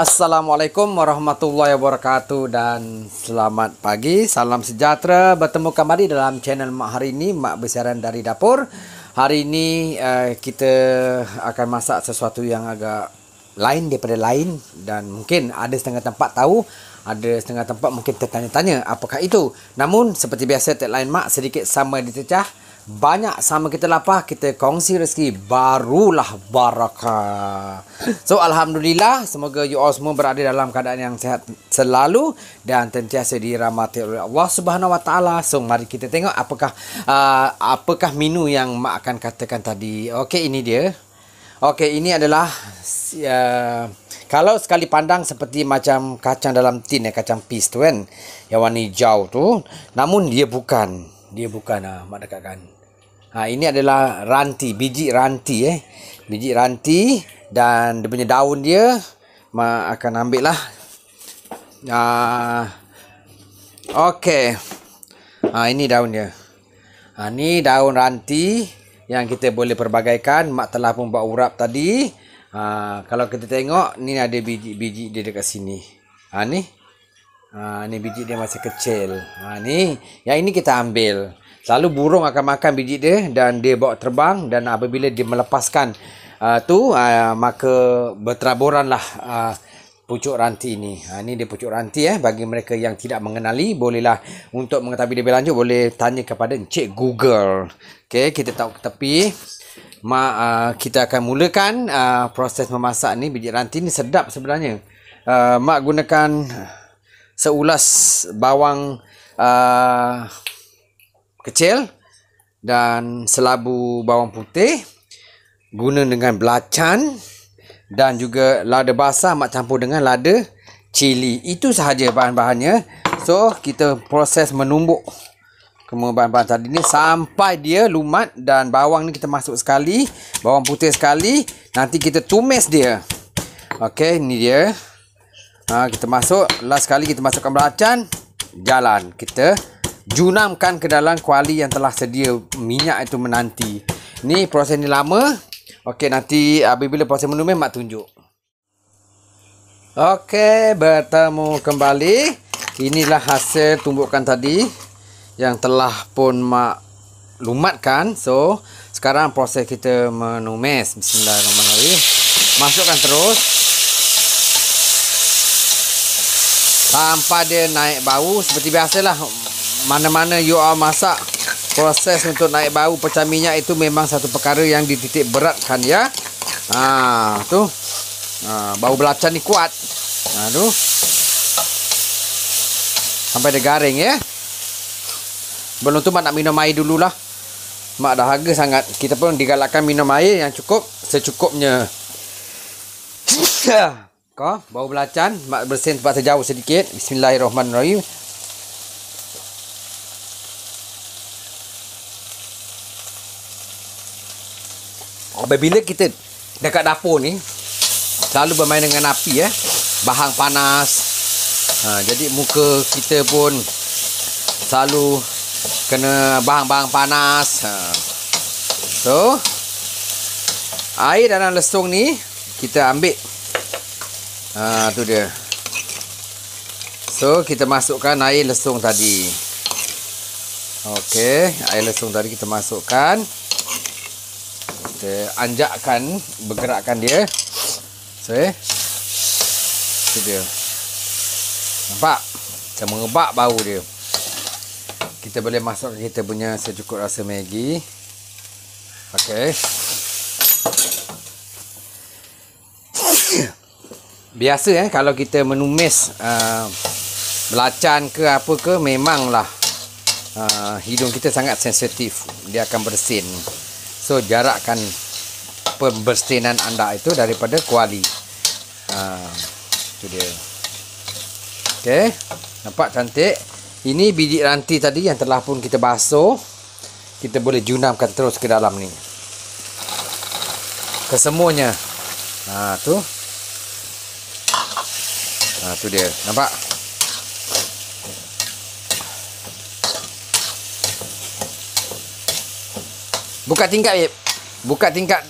Assalamualaikum warahmatullahi wabarakatuh dan selamat pagi, salam sejahtera bertemu kembali dalam channel Mak hari ini Mak bersiaran dari dapur. Hari ini uh, kita akan masak sesuatu yang agak lain daripada lain dan mungkin ada setengah tempat tahu, ada setengah tempat mungkin tertanya-tanya apakah itu. Namun seperti biasa tagline Mak sedikit sama ditecah banyak sama kita lapar kita kongsi rezeki. Barulah barakah so alhamdulillah semoga you all semua berada dalam keadaan yang sehat selalu dan sentiasa dirahmati oleh Allah Subhanahu Wa Taala. So mari kita tengok apakah uh, apakah menu yang mak akan katakan tadi. Okey ini dia. Okey ini adalah uh, kalau sekali pandang seperti macam kacang dalam tin eh, kacang pis tu kan yang warna hijau tu namun dia bukan. Dia bukan ah mak dekatkan Ha, ini adalah ranti, biji ranti eh. Biji ranti dan dia punya daun dia mak akan ambil lah. Ha, Okey. Ha, ini daun dia. Ha, ini daun ranti yang kita boleh perbagaikan. Mak telah pun buat urap tadi. Ha, kalau kita tengok, ni ada biji-biji dia dekat sini. Ha, ni. Ha, ni biji dia masih kecil. Ha, ni. Yang ini kita ambil. Lalu burung akan makan biji dia dan dia bawa terbang dan apabila dia melepaskan uh, tu uh, maka berteraburanlah uh, pucuk ranti ini. Ha, ini dia pucuk ranti eh bagi mereka yang tidak mengenali bolehlah untuk mengetahui lebih lanjut boleh tanya kepada Encik Google. Okey, kita tahu ke tepi. Ma, uh, kita akan mulakan uh, proses memasak ni biji ranti ni sedap sebenarnya. Uh, mak gunakan seulas bawang uh, kecil dan selabu bawang putih guna dengan belacan dan juga lada basah mak campur dengan lada cili. Itu sahaja bahan-bahannya. So kita proses menumbuk semua bahan-bahan tadi ni sampai dia lumat dan bawang ni kita masuk sekali bawang putih sekali. Nanti kita tumis dia. Okey, ni dia. Ha, kita masuk. Last sekali kita masukkan belacan. Jalan. Kita junamkan ke dalam kuali yang telah sedia minyak itu menanti. Ni proses ni lama. Okey nanti apabila proses menumis mak tunjuk. Okey bertemu kembali. Inilah hasil tumbukan tadi yang telah pun mak lumatkan. So sekarang proses kita menumis. Bismillahirrahmanirrahim. Masukkan terus. Sampai dia naik bau seperti biasalah mana-mana you all masak proses untuk naik bau pecah minyak itu memang satu perkara yang dititik beratkan ya. Ha tu. Ha, bau belacan ni kuat. Ha tu. Sampai dia garing ya. Belum tu mak nak minum air dululah. Mak dah harga sangat. Kita pun digalakkan minum air yang cukup secukupnya. Kau bau belacan mak bersihin tempat sejauh sedikit. Bismillahirrahmanirrahim apabila kita dekat dapur ni selalu bermain dengan api eh. Bahang panas. Ha, jadi muka kita pun selalu kena bahang-bahang panas. Ha. so air dalam lesung ni kita ambil. Ha, tu dia. So kita masukkan air lesung tadi. Okey, air lesung tadi kita masukkan kita anjakkan bergerakkan dia. So eh. Tu dia. Nampak? Macam mengebak bau dia. Kita boleh masuk kita punya secukup rasa Maggi. Okey biasa eh kalau kita menumis uh, belacan ke apa ke memanglah uh, hidung kita sangat sensitif. Dia akan bersin So jarakkan pembersihan anda itu daripada kuali. Ha, itu dia. Okey. Nampak cantik. Ini biji ranti tadi yang telah pun kita basuh. Kita boleh junamkan terus ke dalam ni. Kesemuanya. Ha tu. Ha tu dia. Nampak? Buka tingkat, Beb. Buka tingkat.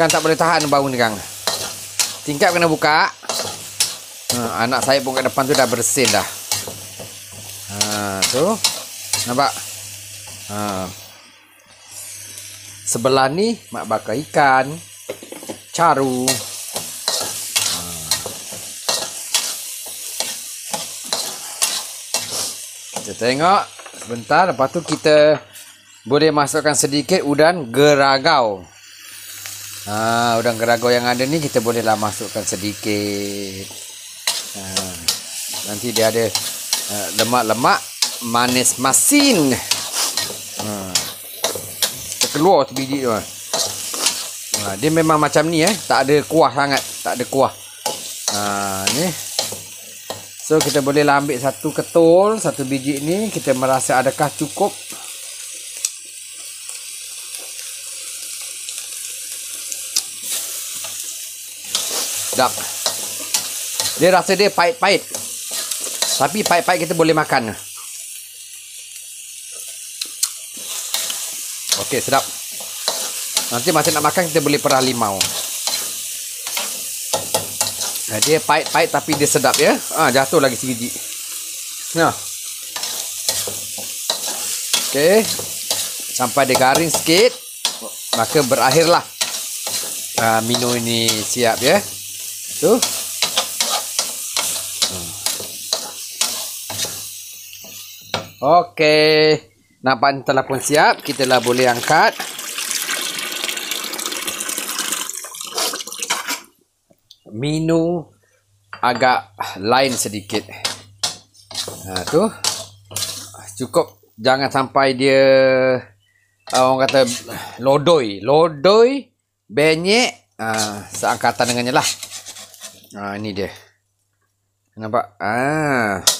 Kan tak boleh tahan bau ni, Kang. Tingkat kena buka. Ha, anak saya pun kat depan tu dah bersin dah. Ha, tu. Nampak? Ha. Sebelah ni mak bakar ikan. Caru. Ha. Kita tengok sebentar lepas tu kita boleh masukkan sedikit udang geragau. Ha, udang geragau yang ada ni kita bolehlah masukkan sedikit. Ha, nanti dia ada uh, lemak-lemak manis masin. Ha. Keluar tu biji tu. Ha, dia memang macam ni eh, tak ada kuah sangat, tak ada kuah. Ha, ni. So kita boleh lah ambil satu ketul, satu biji ni, kita merasa adakah cukup Sedap. Dia rasa dia pahit-pahit. Tapi pahit-pahit kita boleh makan. Okey, sedap. Nanti masa nak makan kita boleh perah limau. Nah, dia pahit-pahit tapi dia sedap ya. Ah, jatuh lagi sebiji. Nah. Okey. Sampai dia garing sikit. Maka berakhirlah. Ah, minum ini siap ya. Tuh. Okey. Nampak telah pun siap. Kita lah boleh angkat. Minu agak lain sedikit. Ha, tu. Cukup. Jangan sampai dia orang kata lodoi. Lodoi, benyek. Ha, seangkatan dengannya lah. Ha, ini dia. Nampak? Ah. Ha.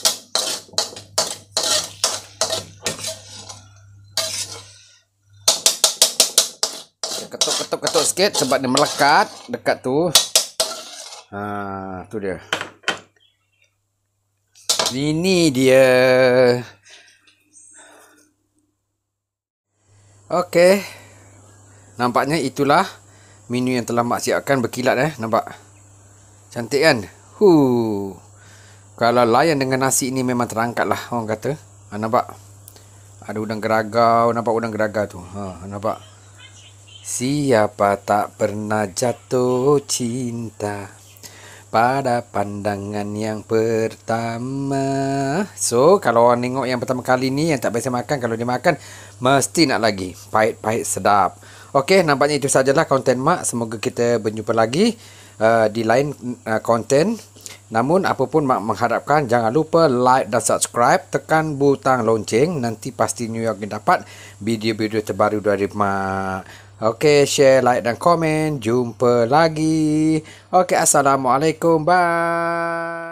ketuk-ketuk sikit sebab dia melekat dekat tu. Ha, tu dia. Ini dia. Okey. Nampaknya itulah menu yang telah mak siapkan berkilat eh, nampak. Cantik kan? Hu. Kalau layan dengan nasi ini memang terangkat lah orang kata. Ha, nampak? Ada udang geragau, nampak udang geragau tu. Ha, nampak? Siapa tak pernah jatuh cinta pada pandangan yang pertama. So, kalau orang tengok yang pertama kali ni yang tak biasa makan, kalau dia makan, mesti nak lagi. Pahit-pahit sedap. Okey, nampaknya itu sajalah konten Mak. Semoga kita berjumpa lagi uh, di lain uh, konten. Namun, apapun Mak mengharapkan, jangan lupa like dan subscribe. Tekan butang lonceng. Nanti pasti New York dapat video-video terbaru dari Mak. Okey, share, like dan komen. Jumpa lagi. Okey, Assalamualaikum. Bye.